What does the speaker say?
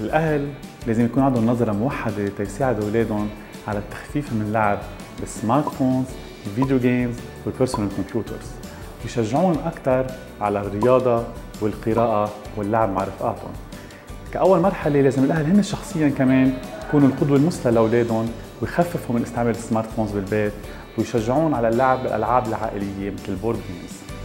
الأهل لازم يكون عندهم نظرة موحدة تيساعدوا أولادهم على التخفيف من اللعب بال smart phones ال video games وال personal computers ويشجعون أكثر على الرياضة والقراءة واللعب مع رفقاتهم. كأول مرحلة لازم الأهل هن شخصيا كمان يكونوا القدوة المثلى لأولادهم ويخففوا من استعمال ال smart phones بالبيت ويشجعون على اللعب بالألعاب العائلية مثل ال board games